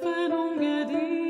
fais donc à dire.